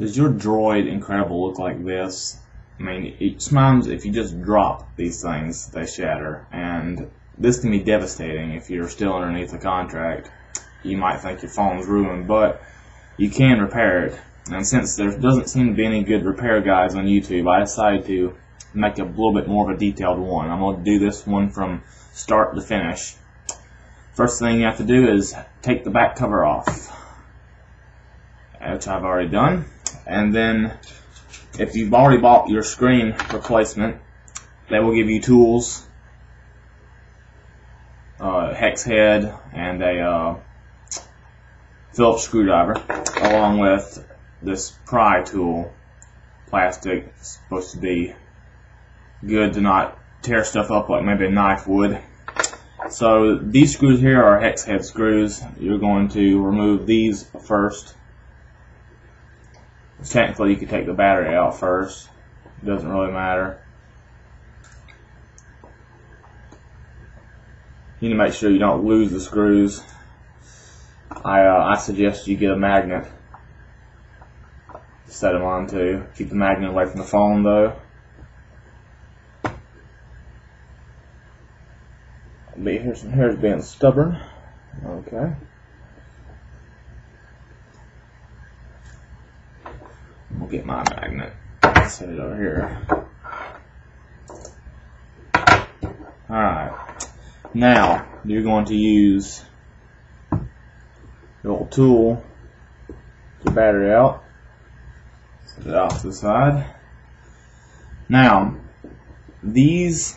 Does your droid incredible look like this? I mean, sometimes if you just drop these things, they shatter, and this can be devastating if you're still underneath a contract. You might think your phone's ruined, but you can repair it. And since there doesn't seem to be any good repair guides on YouTube, I decided to make a little bit more of a detailed one. I'm going to do this one from start to finish. First thing you have to do is take the back cover off, which I've already done. And then if you've already bought your screen replacement, they will give you tools, a hex head, and a uh, Phillips screwdriver, along with this pry tool, plastic, it's supposed to be good to not tear stuff up like maybe a knife would. So these screws here are hex head screws. You're going to remove these first. Technically you could take the battery out first. It doesn't really matter. You need to make sure you don't lose the screws. I, uh, I suggest you get a magnet to set them onto. Keep the magnet away from the phone though. Be here's here's being stubborn. Okay. Get my magnet. Set it over here. Alright. Now, you're going to use your old tool to battery out. Set it off to the side. Now, these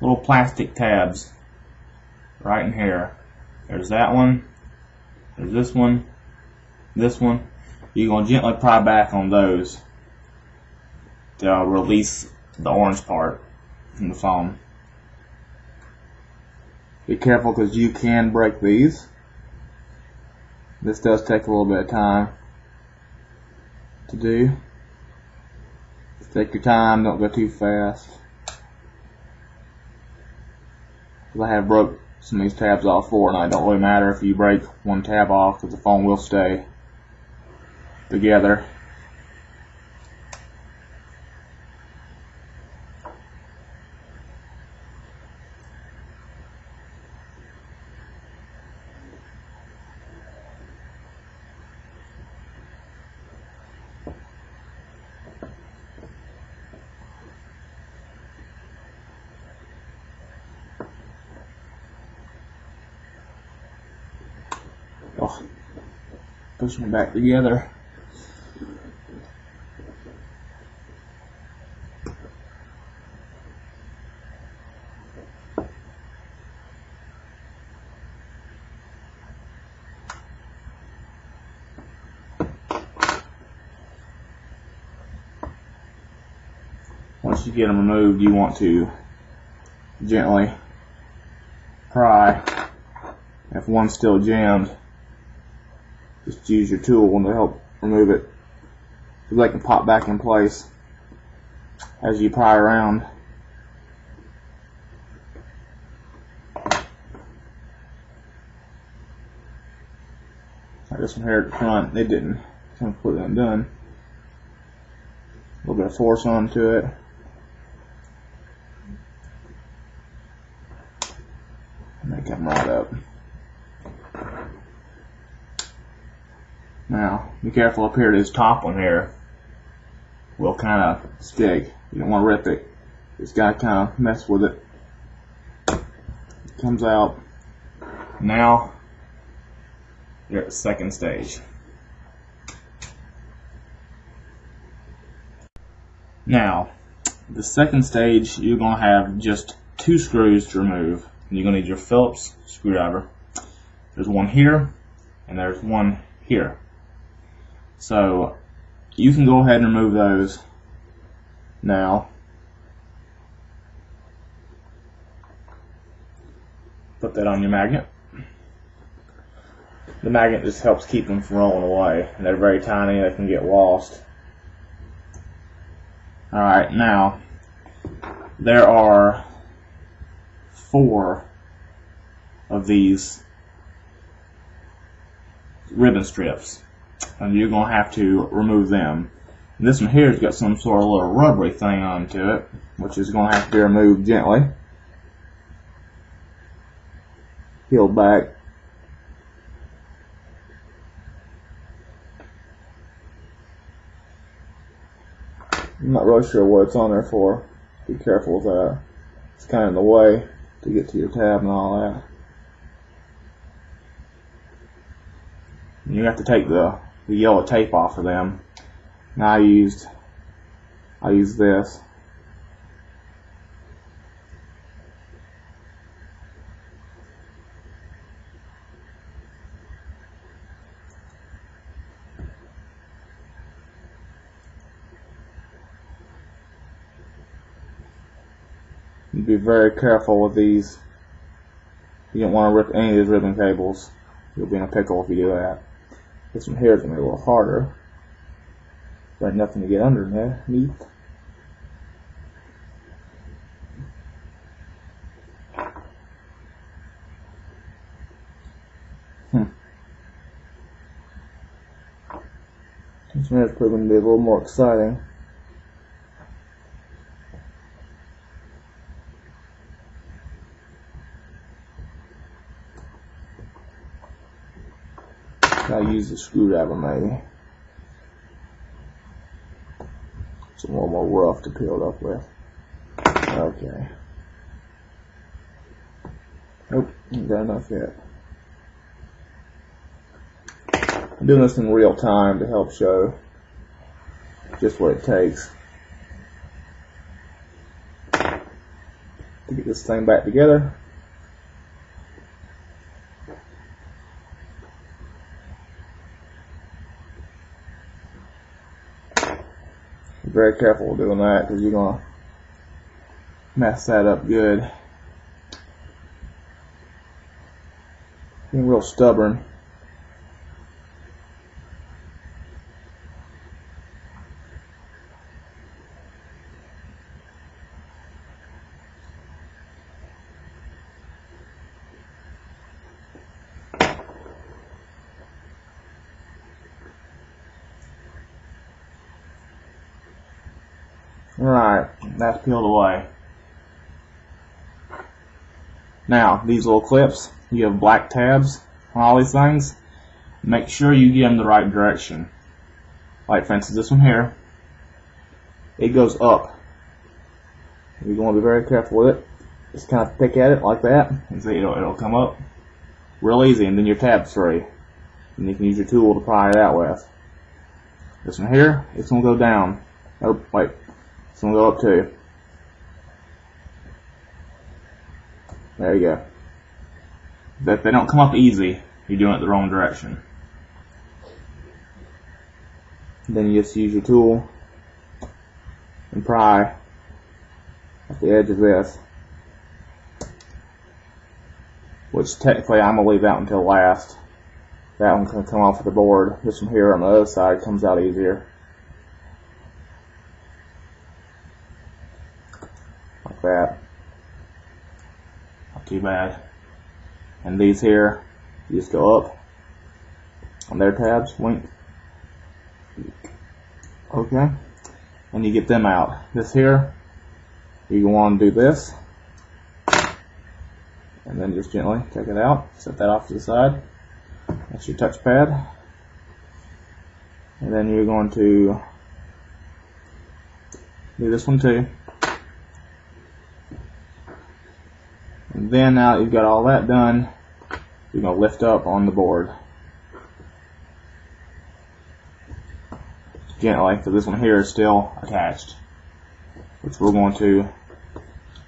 little plastic tabs right in here. There's that one. There's this one. This one. You're going to gently pry back on those to uh, release the orange part from the foam. Be careful because you can break these. This does take a little bit of time to do. take your time, don't go too fast. I have broke some of these tabs off for and it don't really matter if you break one tab off because the phone will stay together. Oh, pushing it back together. Once you get them removed, you want to gently pry. If one's still jammed, just use your tool to help remove it. So they can pop back in place as you pry around. Like this one here at the front, they didn't completely undone. A little bit of force onto it. And they come right up. Now, be careful up here, this top one here will kind of stick. You don't want to rip it. Just got to kind of mess with it. it. Comes out. Now, you're at the second stage. Now, the second stage, you're going to have just two screws to remove. You're going to need your Phillips screwdriver. There's one here, and there's one here. So you can go ahead and remove those now. Put that on your magnet. The magnet just helps keep them from rolling away. They're very tiny, they can get lost. Alright, now there are four of these ribbon strips and you're going to have to remove them. And this one here has got some sort of little rubbery thing onto it, which is going to have to be removed gently. Peel back. I'm not really sure what it's on there for. Be careful with that. It's kind of in the way to get to your tab and all that. You have to take the, the yellow tape off of them. Now I used I used this. Be very careful with these. You don't want to rip any of these ribbon cables. You'll be in a pickle if you do that. This one here is going to be a little harder. Got nothing to get underneath. Hmm. This one is proving to be a little more exciting. Use the screwdriver maybe. A little more rough to peel it up with. Okay. Nope, ain't got enough yet. I'm doing this in real time to help show just what it takes to get this thing back together. Very careful doing that because you're going to mess that up good. Being real stubborn. Right, that's peeled away. Now, these little clips, you have black tabs on all these things. Make sure you get them the right direction. Like, for instance, this one here, it goes up. You're going to be very careful with it. Just kind of pick at it like that, and see it'll, it'll come up real easy, and then your tab's free. And you can use your tool to pry it out with. This one here, it's going to go down. Oh, wait. It's going to go up too. There you go. If they don't come up easy, you're doing it the wrong direction. Then you just use your tool and pry at the edge of this. Which technically I'm to leave out until last. That going to come off of the board. This one here on the other side comes out easier. That. Not too bad. And these here, you just go up on their tabs, wink. Okay. And you get them out. This here, you want to do this. And then just gently take it out, set that off to the side. That's your touchpad. And then you're going to do this one too. Then now you've got all that done, you're going to lift up on the board. Gently, because this one here is still attached. Which we're going to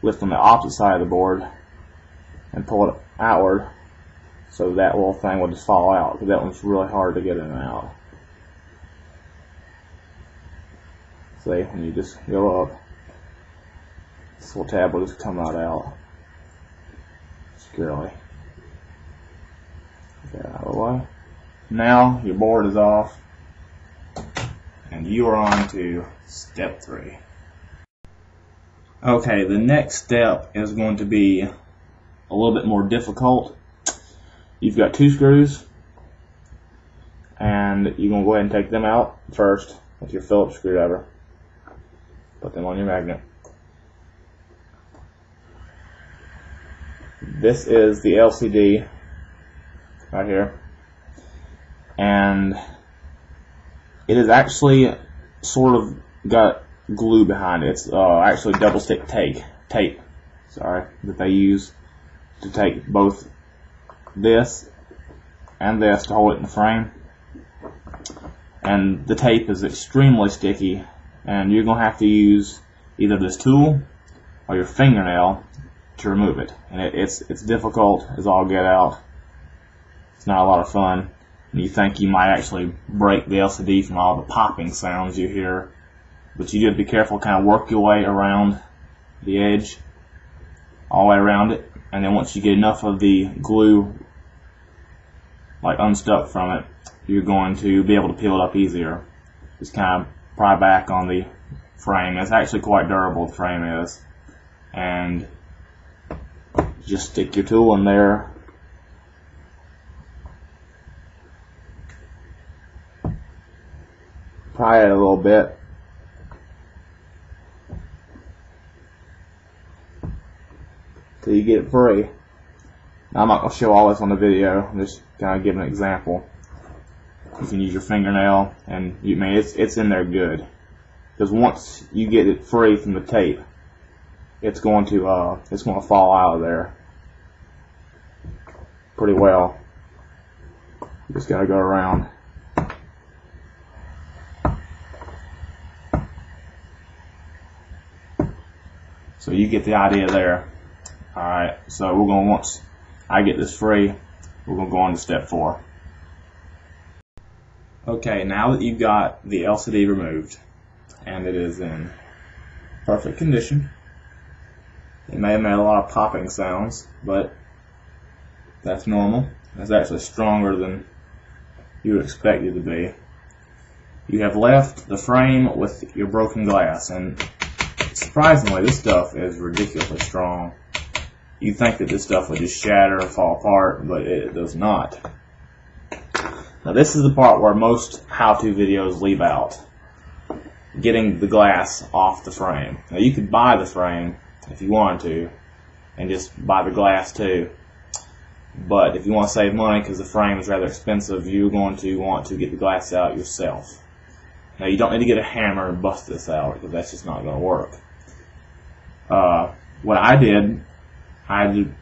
lift on the opposite side of the board and pull it outward so that little thing will just fall out because that one's really hard to get in and out. See, when you just go up, this little tab will just come right out securely. Get out of the way. Now your board is off and you are on to step three. Okay, the next step is going to be a little bit more difficult. You've got two screws and you're going to go ahead and take them out first with your Phillips screwdriver. Put them on your magnet. This is the LCD right here. And it is actually sort of got glue behind it. It's uh, actually double stick tape, tape, sorry, that they use to take both this and this to hold it in the frame. And the tape is extremely sticky and you're going to have to use either this tool or your fingernail to remove it. And it, it's, it's difficult as all get out. It's not a lot of fun. And you think you might actually break the LCD from all the popping sounds you hear. But you do have to be careful, kind of work your way around the edge, all the way around it. And then once you get enough of the glue like unstuck from it, you're going to be able to peel it up easier. Just kind of pry back on the frame. It's actually quite durable, the frame is. And just stick your tool in there. Pry it a little bit. Till you get it free. Now, I'm not going to show all this on the video. I'm just kind of give an example. You can use your fingernail, and you I mean it's it's in there good. Because once you get it free from the tape, it's going to uh, it's going to fall out of there pretty well. Just got to go around. So you get the idea there. Alright, so we're going to, once I get this free, we're going to go on to step four. Okay, now that you've got the LCD removed, and it is in perfect condition, it may have made a lot of popping sounds, but that's normal. That's actually stronger than you would expect it to be. You have left the frame with your broken glass, and surprisingly, this stuff is ridiculously strong. You think that this stuff would just shatter or fall apart, but it does not. Now this is the part where most how-to videos leave out. Getting the glass off the frame. Now you could buy the frame if you wanted to, and just buy the glass too. But if you want to save money because the frame is rather expensive, you're going to want to get the glass out yourself. Now you don't need to get a hammer and bust this out because that's just not going to work. Uh, what I did, I did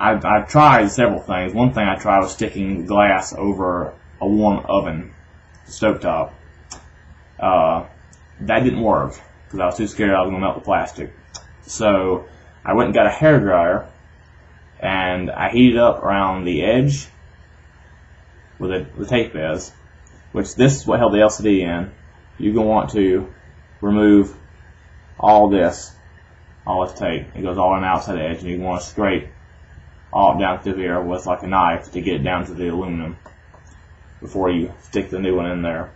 I, I tried several things. One thing I tried was sticking glass over a warm oven, stovetop. Uh, that didn't work because I was too scared I was going to melt the plastic. So I went and got a hair dryer and I heated up around the edge where the, the tape is, which this is what held the LCD in. You're to want to remove all this, all this tape. It goes all on the outside edge and you want to scrape all down through here with like a knife to get it down to the aluminum before you stick the new one in there.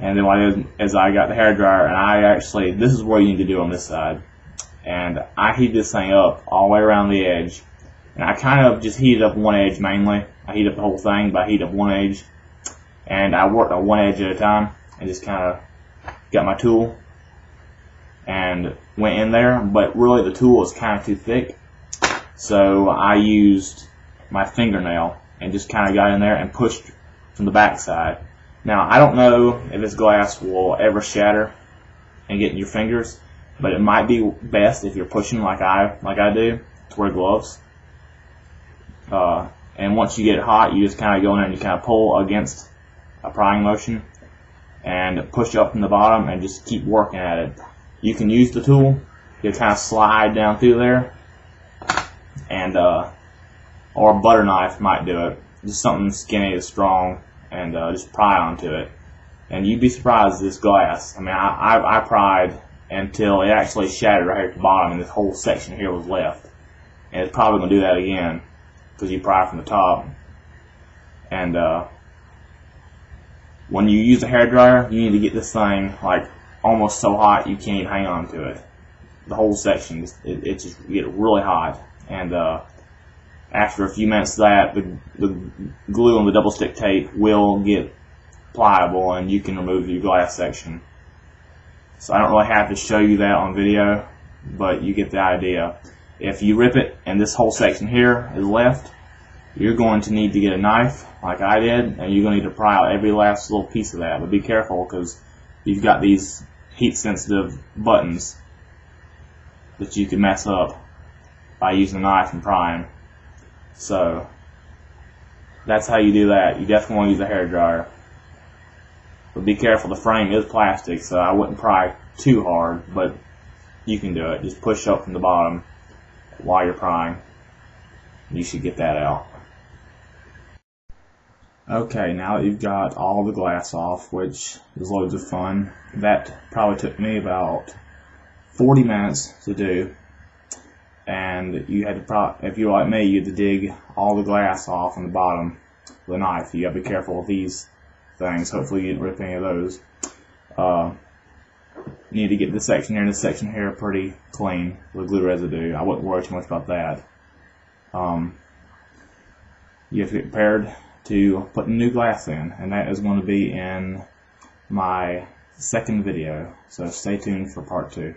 And then what I did is I got the hair dryer and I actually, this is what you need to do on this side. And I heat this thing up all the way around the edge. And I kind of just heated up one edge mainly. I heat up the whole thing, but I heat up one edge. And I worked on one edge at a time and just kind of got my tool and went in there. But really the tool was kind of too thick. So I used my fingernail and just kind of got in there and pushed from the back side. Now, I don't know if this glass will ever shatter and get in your fingers, but it might be best if you're pushing like I like I do to wear gloves. Uh, and once you get it hot, you just kind of go in there and you kind of pull against a prying motion and push up from the bottom and just keep working at it. You can use the tool. You kind of slide down through there and uh, or a butter knife might do it. Just something skinny, and strong, and uh, just pry onto it. And you'd be surprised this glass. I mean, I, I, I pried until it actually shattered right here at the bottom, and this whole section here was left. And it's probably going to do that again because you pry from the top. And uh, when you use a hair dryer, you need to get this thing like almost so hot you can't even hang on to it. The whole section, it, it just get really hot and uh, after a few minutes of that, the, the glue on the double stick tape will get pliable and you can remove your glass section. So I don't really have to show you that on video, but you get the idea. If you rip it and this whole section here is left, you're going to need to get a knife like I did and you're going to need to pry out every last little piece of that. But be careful because you've got these heat sensitive buttons that you can mess up by using a knife and prying. So that's how you do that. You definitely want to use a hair dryer. But be careful, the frame is plastic, so I wouldn't pry too hard, but you can do it. Just push up from the bottom while you're prying. You should get that out. Okay, now that you've got all the glass off, which is loads of fun, that probably took me about 40 minutes to do and you had to pro if you're like me, you had to dig all the glass off on the bottom with a knife. You got to be careful with these things. Hopefully, you didn't rip any of those. Uh, you need to get this section here and this section here pretty clean with glue residue. I wouldn't worry too much about that. Um, you have to get prepared to put new glass in, and that is going to be in my second video. So stay tuned for part two.